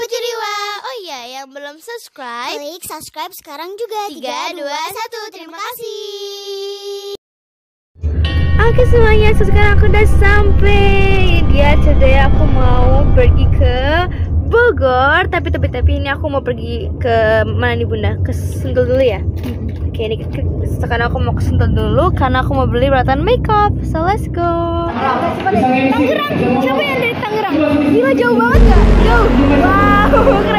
Sahabat Jiriwa, oh iya yang belum subscribe, Klik subscribe sekarang juga. 3, 2, 1, terima kasih. Oke semuanya, so sekarang aku udah sampai. Dia today aku mau pergi ke Bogor, tapi tapi tapi ini aku mau pergi ke mana nih bunda? Ke Sentul dulu ya. Oke, ini ke- sekarang aku mau ke Sentul dulu karena aku mau beli peralatan makeup. So let's go. Tangerang, siapa yang dari Tangerang? Gila jauh banget gak? Jauh. Wow,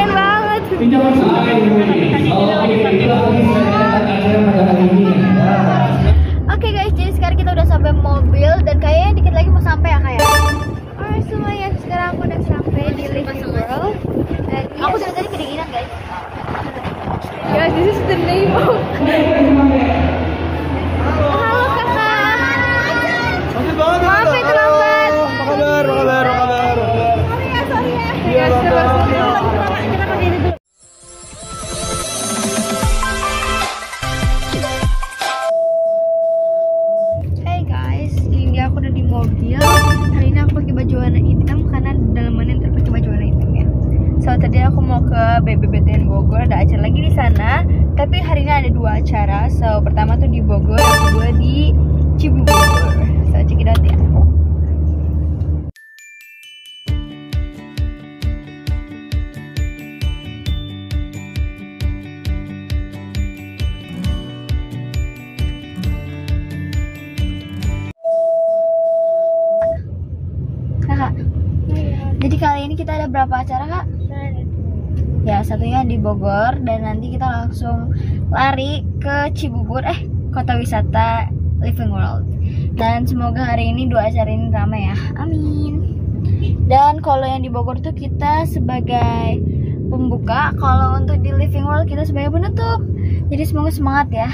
berapa acara kak? Ya satunya di Bogor dan nanti kita langsung lari ke Cibubur eh kota wisata Living World. Dan semoga hari ini dua acara ini ramai ya. Amin. Dan kalau yang di Bogor tuh kita sebagai pembuka, kalau untuk di Living World kita sebagai penutup. Jadi semoga semangat ya.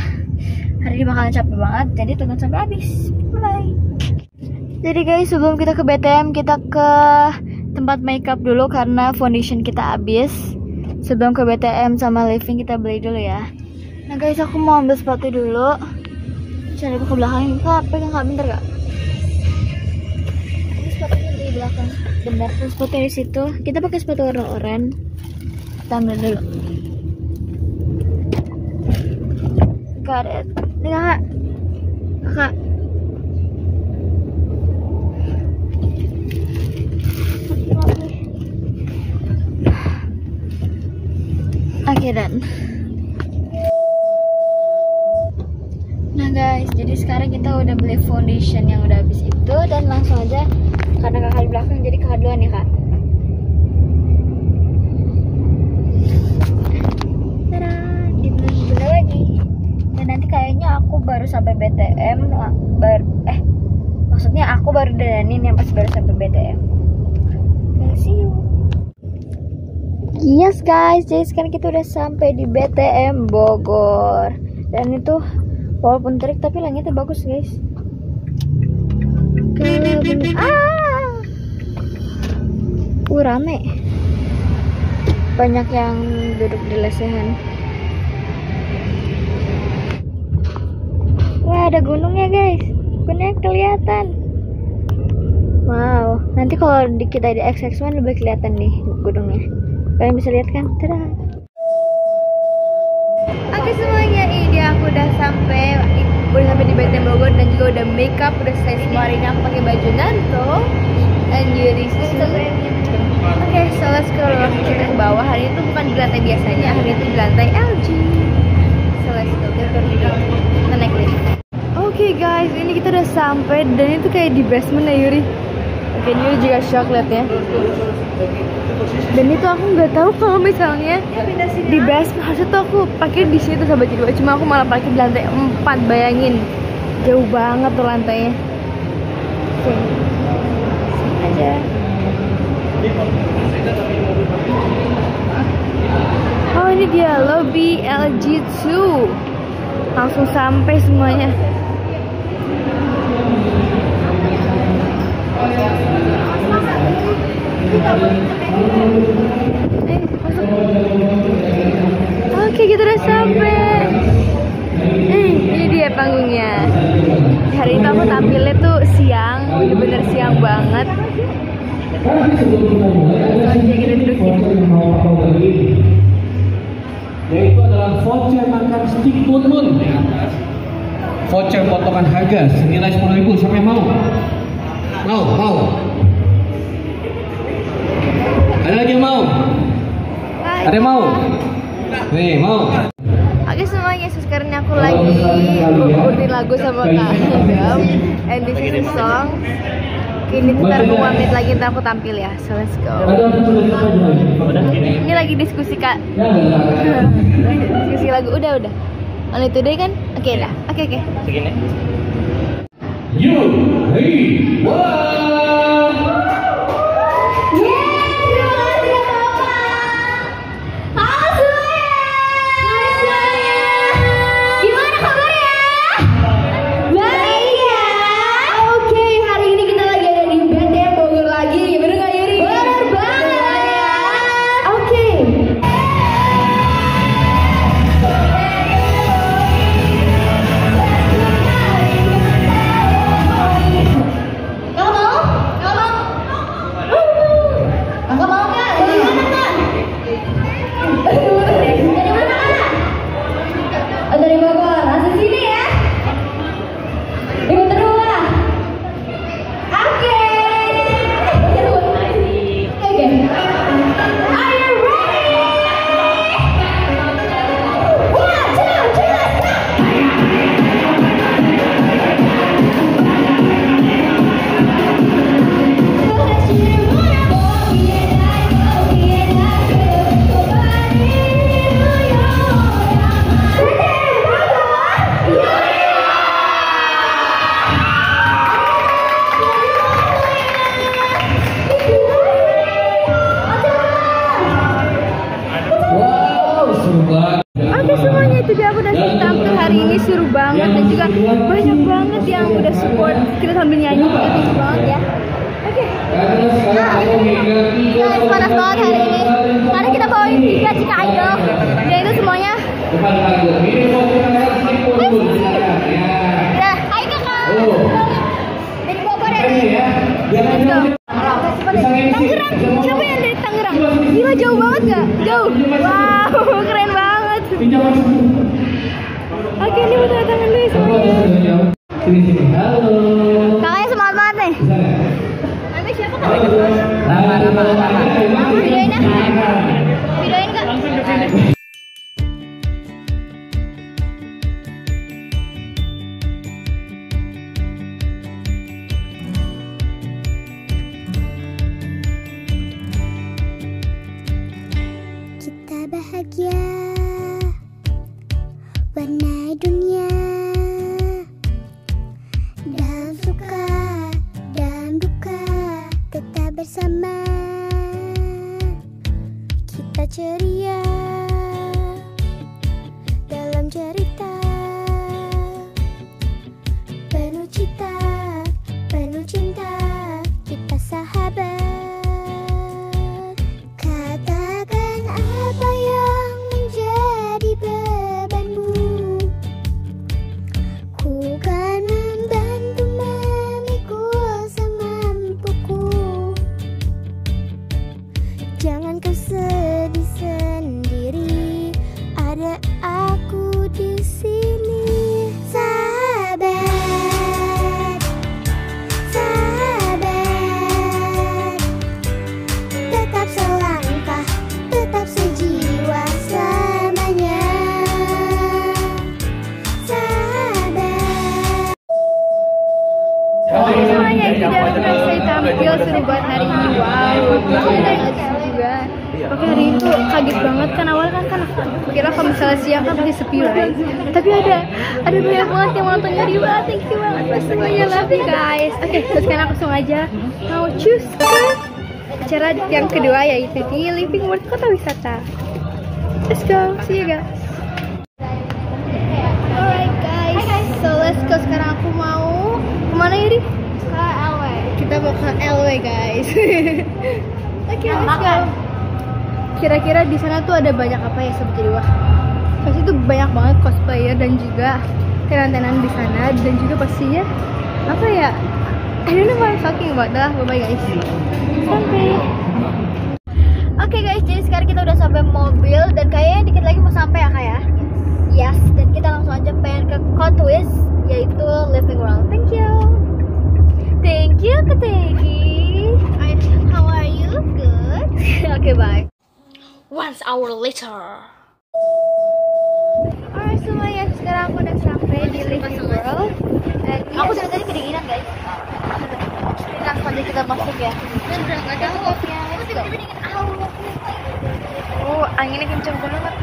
Hari ini bakalan capek banget, jadi tonton sampai habis. Bye. Jadi guys, sebelum kita ke BTM, kita ke tempat makeup dulu karena foundation kita habis. Sebelum ke BTM sama living kita beli dulu ya. Nah guys, aku mau ambil sepatu dulu. Cari ke belakang, kak, pegang kak, bentar kak. Ini sepatunya di belakang, benar. Terus sepatunya di situ. Kita pakai sepatu warna oranye. Kita ambil dulu. Got it. Ini. Kakak, Oke dan. Nah guys, jadi sekarang kita udah beli foundation yang udah habis itu dan langsung aja karena kakak di belakang jadi kakak duluan ya kak. Tada, itu bener lagi. Dan nanti kayaknya aku baru sampai BTM, lah, bar, eh maksudnya aku baru dadanin yang pas baru sampai BTM. See. Yes guys, jadi sekarang kita udah sampai di BTM Bogor. Dan itu walaupun terik tapi langitnya bagus guys. Kebun Ah! Uh rame. Banyak yang duduk di lesehan. Wah ada gunungnya guys. Gunungnya kelihatan nanti kalau di, kita di XX1 lebih kelihatan nih gunungnya. Kalian bisa lihat kan? Tada. Oke semuanya, ini aku udah sampai udah sampai di BTM Bogor dan juga udah makeup, udah selesai semua hari ini aku pakai baju Naruto and Yuri Oke, so let's go kita ke bawah. Hari itu bukan di lantai biasanya, hari itu di lantai LG. So let's go, kita naik lift. Oke guys, ini kita udah sampai dan itu kayak di basement ya Yuri. Yuri juga shock liatnya. Dan itu aku nggak tahu kalau misalnya di basement harusnya tuh aku pakai di sini tuh sahabat jiwa. Cuma aku malah pakai di lantai 4 bayangin. Jauh banget tuh lantainya. Aja. Oh ini dia lobby LG2 Langsung sampai semuanya Oke kita udah sampai. Eh, ini dia panggungnya. Hari itu aku tampilnya tuh siang Bener-bener siang banget. Soalnya kita duduk ya. yaitu adalah voucher makan stik timun voucher potongan harga senilai 10.000 sampai mau? mau mau. Ada lagi yang mau? Ada yang mau? Nih mau. Oke semuanya, sekarang aku lagi ngurutin lagu sama Kak Adam And this is the song. Ini kita mau menit lagi ntar aku tampil ya. So let's go. Ini. Lagi diskusi Kak. Ya, diskusi lagu, udah udah. Only today kan? Oke okay, dah, oke okay, oke. Okay. Segini. You, me, what? 这个他们也。guys oke okay, sekarang langsung aja. Mau choose ke acara yang kedua yaitu di living world kota wisata. Let's go see you guys. Alright guys so let's go. Sekarang aku mau ke mana ini ke LW kita mau ke LW guys. Oke okay, let's go. kira-kira di sana tuh ada banyak apa ya seperti di wah pasti tuh banyak banget cosplayer dan juga tenan-tenan di sana. Dan juga pastinya apa ya? I don't know what I'm talking about dah bye bye guys. Sampai oke okay guys jadi sekarang kita udah sampai mobil dan kayaknya dikit lagi mau sampai ya kak ya? Yes dan kita langsung aja pengen ke Kotwis yaitu living world. Thank you. Thank you Ketegi how are you? Good. Oke okay, bye. Once hour later. Alright semuanya, sekarang aku udah sampai di Living World. Dan aku dari tadi kedinginan guys. Langsung aja kita masuk ya. Dan berangkat ya, let's go. Oh, anginnya kenceng banget.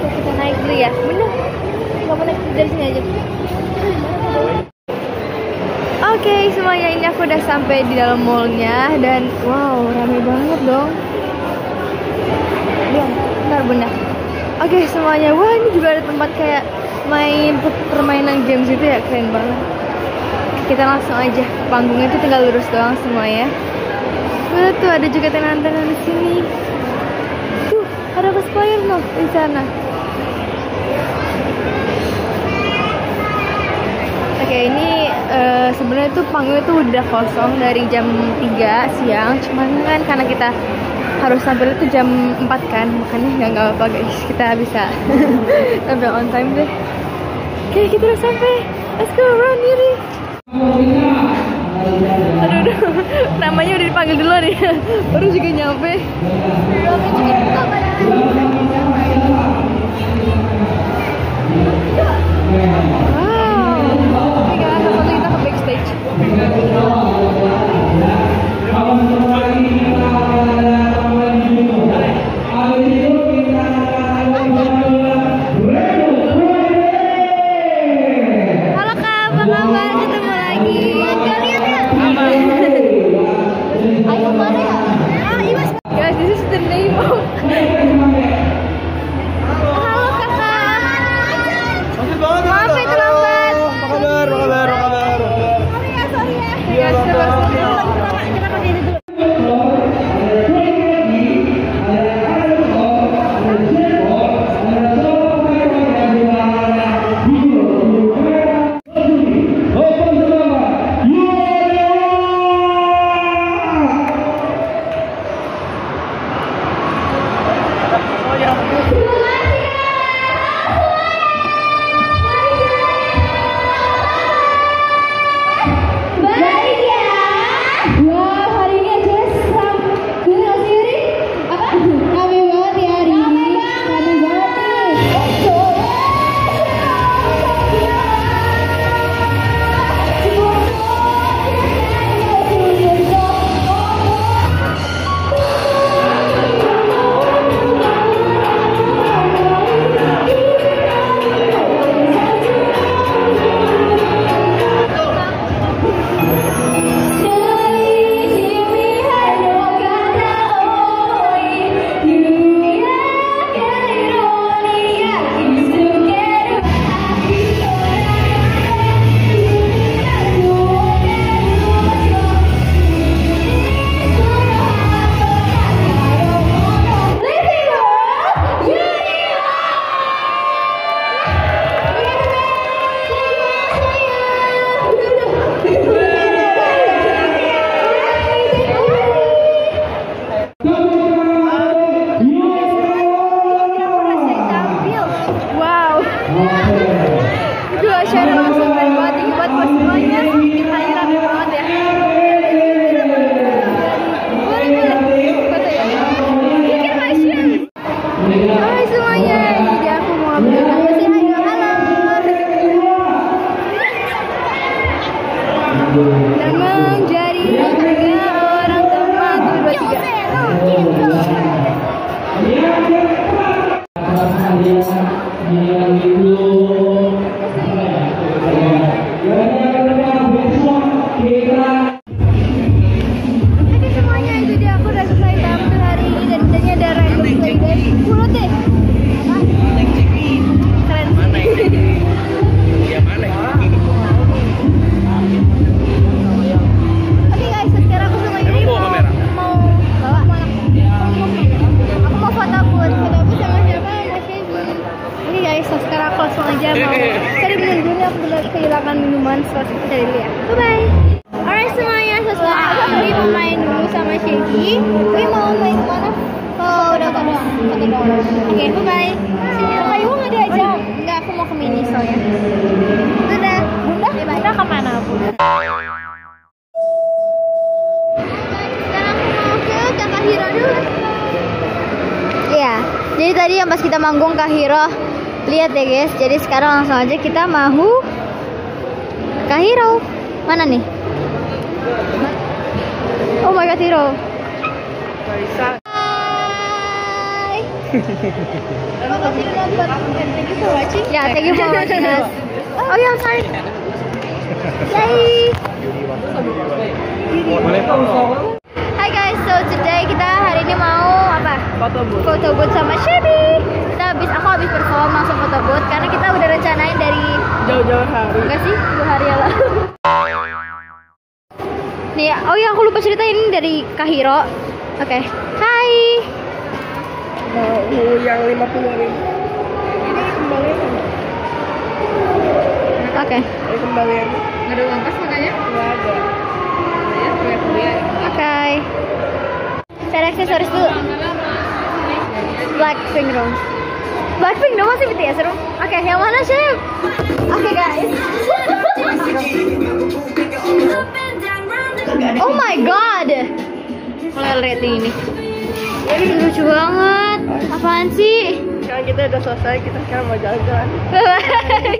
Kita naik dulu ya. Bener. Gak mau naik dari sini aja. Oke semuanya ini aku udah sampai di dalam mallnya dan wow rame banget dong. Benar benar. Oke semuanya wah ini juga ada tempat kayak main per- permainan games gitu ya keren banget. Kita langsung aja panggungnya itu tinggal lurus doang semuanya. Wah tuh ada juga tenan-tenan di sini. Tuh ada cosplayer loh di sana. Oke ini eh, sebenarnya tuh panggung itu udah kosong dari jam 3 siang cuman kan karena kita harus sampai itu jam 4 kan makanya nggak nggak apa guys. Kita bisa sampai on time deh. Oke kita udah sampai. Let's go run Yuri. Aduh, aduh. Namanya udah dipanggil dulu nih baru juga nyampe. Wow Amen. Dan menjadi mini soalnya. Dadah. Bunda? Bunda ke mana Bunda? Sekarang aku mau ke Takahiro dulu. Iya, jadi tadi yang pas kita manggung Kahiro Lihat ya guys, jadi sekarang langsung aja kita mau Kahiro Mana nih? Oh my god Hiro Hai Ya, thank you for watching us Oh ya, sorry Yay Hai guys, so today kita hari ini mau apa? Foto bu. Foto booth sama Shelby. Kita habis aku habis perform langsung foto booth karena kita udah rencanain dari Jauh-jauh hari. enggak sih dua hari yang lalu. Nih, oh ya aku lupa ceritain ini dari Kahiro. Oke, hai. Mau yang lima puluh ribu. Ini kembalian. Oke, Ini kembalian. Nggak ada uang kas makanya. Nggak ada. Ya, lihat dia. oke. Cari aksesoris dulu. Blackpink dong. Blackpink dong masih BTS dong. Oke, yang mana chef? Oke guys. oh my god. Mulai rating ini. Ini lucu banget. Apaan sih? Sekarang kita udah selesai, kita sekarang mau jalan-jalan.